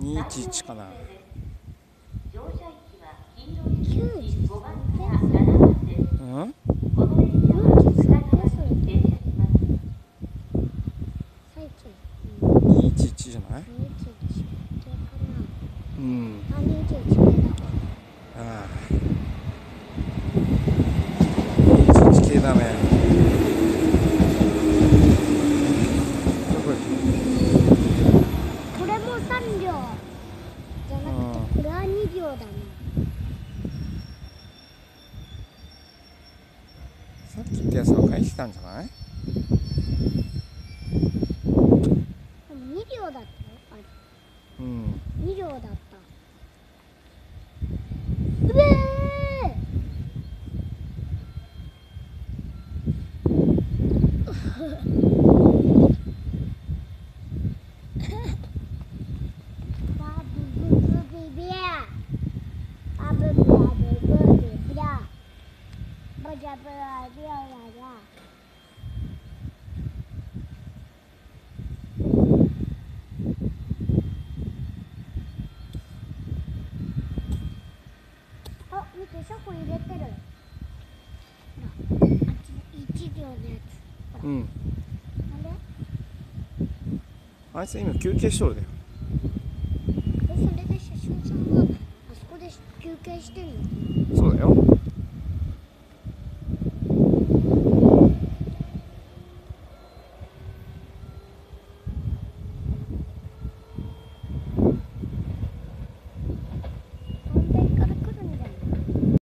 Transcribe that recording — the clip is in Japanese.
211かな乗車駅は黄色い90 5番から7番です。うんこの列車は北側に停車します。最近211じゃない？21系かうんなあ21系だああ211系だねどこ行くこれも3両じゃなくてこれは2両だね。さっき言ったやつを返してたんじゃないでも2両だったよあれうん2両だったうべーバブブブビビアバブブブブビビアバジャブラビアララあ、見て、車庫入れてる。ほら、あっちの一両のやつ。うんあれあいつ今休憩しとるだよえそれで車掌さんがあそこで休憩してんのそうだよ